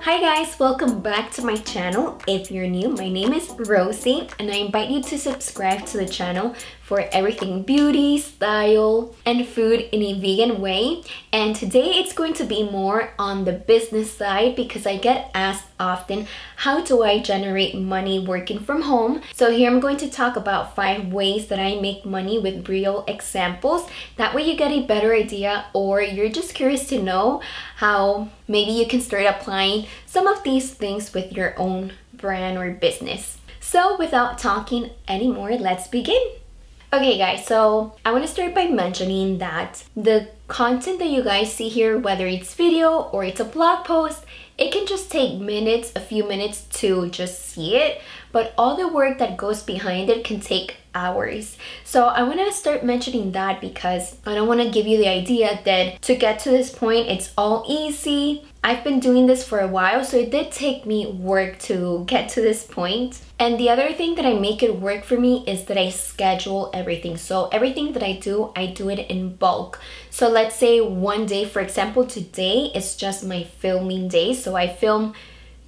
Hi guys, welcome back to my channel. If you're new, my name is Rosie and I invite you to subscribe to the channel for everything beauty, style, and food in a vegan way. And today it's going to be more on the business side because I get asked often, how do I generate money working from home? So here I'm going to talk about five ways that I make money with real examples. That way you get a better idea or you're just curious to know how maybe you can start applying some of these things with your own brand or business. So without talking anymore, let's begin. Okay guys, so I want to start by mentioning that the content that you guys see here, whether it's video or it's a blog post, it can just take minutes, a few minutes to just see it, but all the work that goes behind it can take hours. So I want to start mentioning that because I don't want to give you the idea that to get to this point, it's all easy. I've been doing this for a while, so it did take me work to get to this point. And the other thing that I make it work for me is that I schedule everything. So everything that I do, I do it in bulk. So let's say one day, for example, today is just my filming day. So I film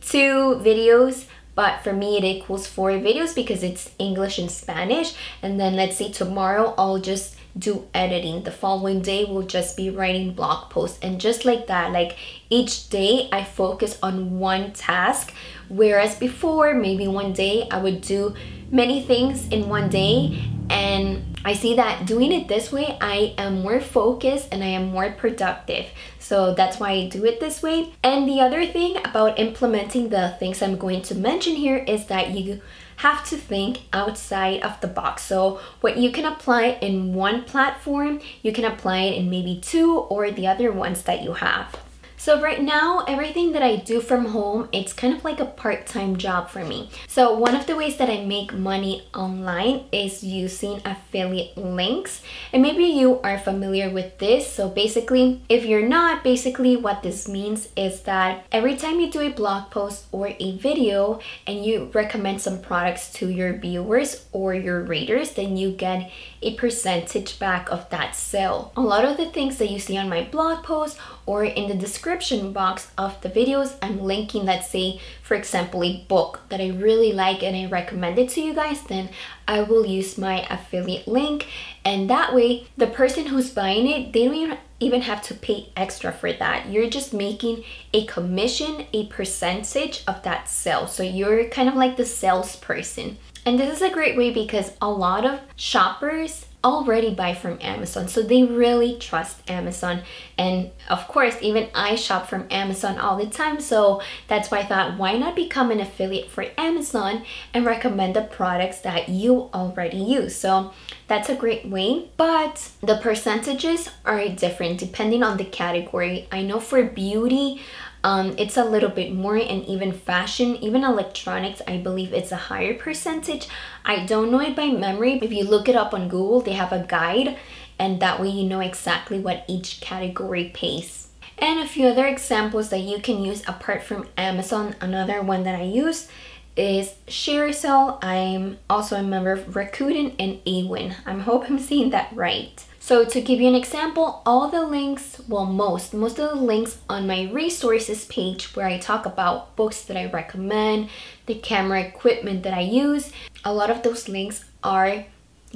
two videos but for me it equals four videos because it's English and Spanish. And then let's say tomorrow I'll just do editing. The following day will just be writing blog posts. And just like that like each day I focus on one task. Whereas before maybe one day I would do many things in one day and I see that doing it this way, I am more focused and I am more productive. So that's why I do it this way. And the other thing about implementing the things I'm going to mention here is that you have to think outside of the box. So what you can apply in one platform, you can apply it in maybe two or the other ones that you have. So right now, everything that I do from home, it's kind of like a part-time job for me. So one of the ways that I make money online is using affiliate links. And maybe you are familiar with this. So basically, if you're not, basically what this means is that every time you do a blog post or a video and you recommend some products to your viewers or your readers, then you get a percentage back of that sale. A lot of the things that you see on my blog post or in the description box of the videos, I'm linking, let's say, for example, a book that I really like and I recommend it to you guys, then I will use my affiliate link. And that way, the person who's buying it, they don't even have to pay extra for that. You're just making a commission, a percentage of that sale. So you're kind of like the salesperson. And this is a great way because a lot of shoppers already buy from Amazon. So they really trust Amazon. And of course, even I shop from Amazon all the time. So that's why I thought, why not become an affiliate for Amazon and recommend the products that you already use? So that's a great way. But the percentages are different depending on the category. I know for beauty, um, it's a little bit more and even fashion, even electronics, I believe it's a higher percentage. I don't know it by memory. If you look it up on Google, they have a guide and that way you know exactly what each category pays. And a few other examples that you can use apart from Amazon. Another one that I use is ShareASale. I'm also a member of Rakuten and Awin. I hope I'm saying that right. So to give you an example, all the links, well most, most of the links on my resources page where I talk about books that I recommend, the camera equipment that I use, a lot of those links are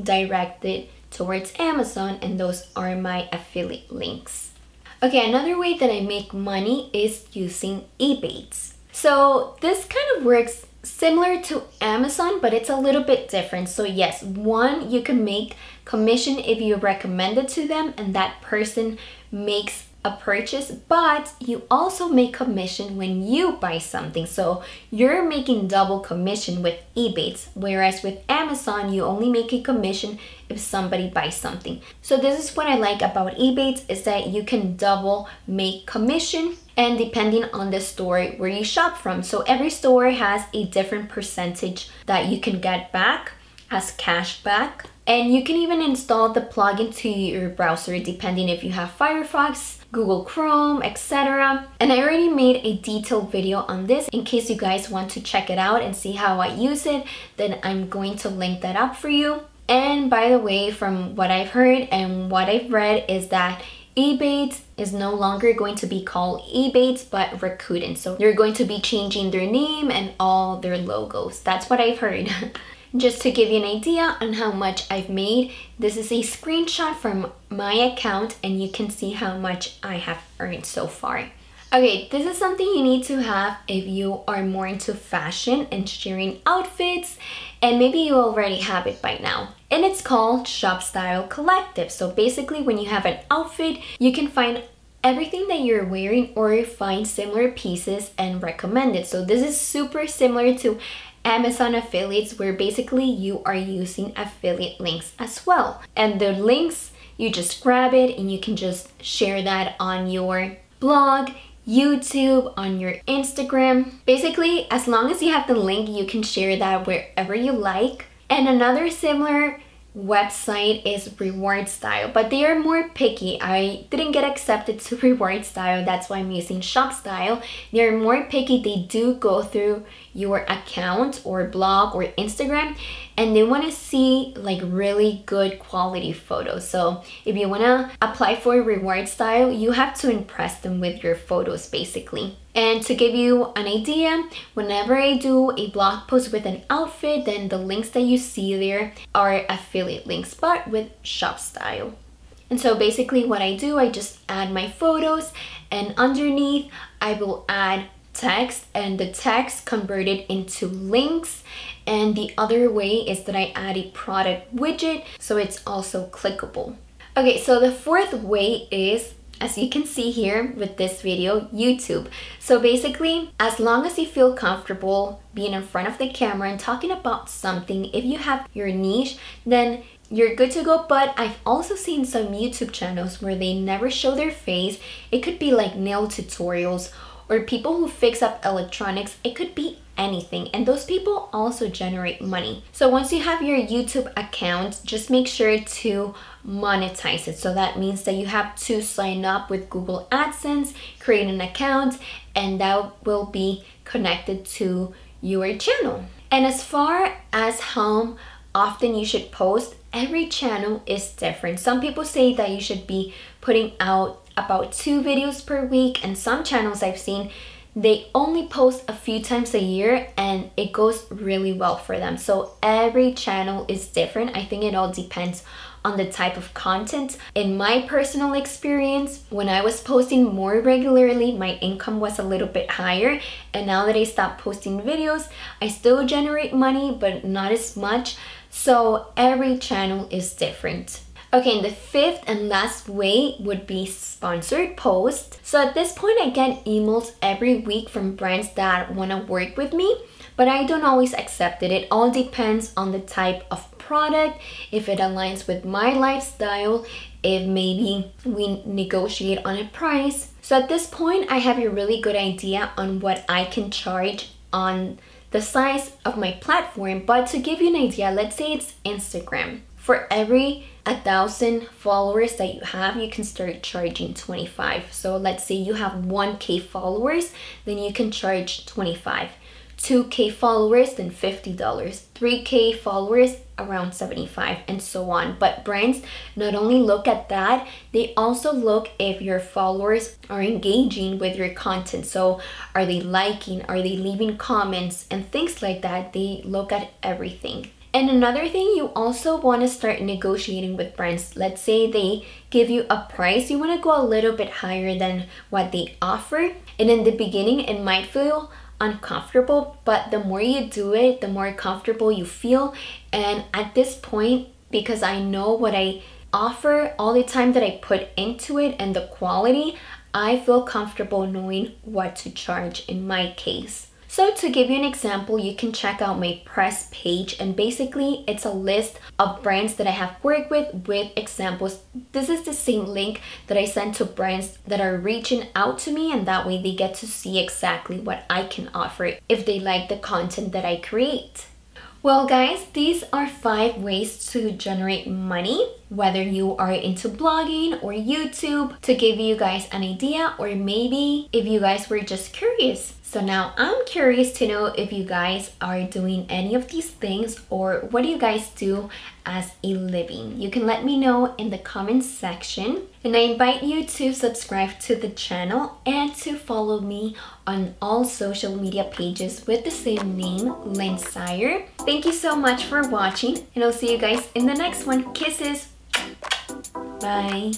directed towards Amazon and those are my affiliate links. Okay, another way that I make money is using Ebates. So this kind of works similar to Amazon, but it's a little bit different. So yes, one, you can make commission if you recommend it to them and that person makes a purchase, but you also make commission when you buy something. So you're making double commission with Ebates, whereas with Amazon, you only make a commission if somebody buys something. So this is what I like about Ebates is that you can double make commission and depending on the store where you shop from. So every store has a different percentage that you can get back as cash back. And you can even install the plugin to your browser depending if you have Firefox, Google Chrome, etc. And I already made a detailed video on this in case you guys want to check it out and see how I use it, then I'm going to link that up for you. And by the way, from what I've heard and what I've read is that Ebates is no longer going to be called Ebates but Rakuten. So they're going to be changing their name and all their logos. That's what I've heard. Just to give you an idea on how much I've made, this is a screenshot from my account and you can see how much I have earned so far. Okay, this is something you need to have if you are more into fashion and sharing outfits and maybe you already have it by now. And it's called Shop Style Collective. So basically when you have an outfit, you can find everything that you're wearing or find similar pieces and recommend it. So this is super similar to Amazon affiliates where basically you are using affiliate links as well. And the links, you just grab it and you can just share that on your blog, YouTube, on your Instagram. Basically, as long as you have the link, you can share that wherever you like. And another similar website is reward style but they are more picky. I didn't get accepted to reward style that's why i'm using shop style. They're more picky they do go through your account or blog or instagram and they want to see like really good quality photos so if you want to apply for a reward style you have to impress them with your photos basically and to give you an idea, whenever I do a blog post with an outfit, then the links that you see there are affiliate links, but with shop style. And so basically what I do, I just add my photos and underneath I will add text and the text converted into links and the other way is that I add a product widget so it's also clickable. Okay, so the fourth way is as you can see here with this video, YouTube. So basically, as long as you feel comfortable being in front of the camera and talking about something, if you have your niche, then you're good to go. But I've also seen some YouTube channels where they never show their face. It could be like nail tutorials or people who fix up electronics. It could be anything and those people also generate money. So once you have your YouTube account, just make sure to monetize it. So that means that you have to sign up with Google AdSense, create an account, and that will be connected to your channel. And as far as how often you should post, every channel is different. Some people say that you should be putting out about two videos per week and some channels I've seen they only post a few times a year and it goes really well for them. So every channel is different. I think it all depends on the type of content. In my personal experience, when I was posting more regularly, my income was a little bit higher. And now that I stopped posting videos, I still generate money, but not as much. So every channel is different. Okay, the fifth and last way would be sponsored posts. So at this point, I get emails every week from brands that want to work with me, but I don't always accept it. It all depends on the type of product, if it aligns with my lifestyle, if maybe we negotiate on a price. So at this point, I have a really good idea on what I can charge on the size of my platform. But to give you an idea, let's say it's Instagram. For every a thousand followers that you have, you can start charging 25. So let's say you have 1k followers, then you can charge 25. 2k followers, then $50. 3k followers, around 75 and so on. But brands not only look at that, they also look if your followers are engaging with your content. So are they liking, are they leaving comments and things like that. They look at everything. And another thing, you also want to start negotiating with brands. Let's say they give you a price, you want to go a little bit higher than what they offer. And in the beginning, it might feel uncomfortable, but the more you do it, the more comfortable you feel. And at this point, because I know what I offer, all the time that I put into it and the quality, I feel comfortable knowing what to charge in my case. So to give you an example, you can check out my press page and basically it's a list of brands that I have worked with with examples. This is the same link that I send to brands that are reaching out to me and that way they get to see exactly what I can offer if they like the content that I create. Well guys, these are five ways to generate money whether you are into blogging or YouTube to give you guys an idea or maybe if you guys were just curious. So now I'm curious to know if you guys are doing any of these things or what do you guys do as a living. You can let me know in the comments section and I invite you to subscribe to the channel and to follow me on all social media pages with the same name, Lynn Sire. Thank you so much for watching and I'll see you guys in the next one. Kisses! Bye!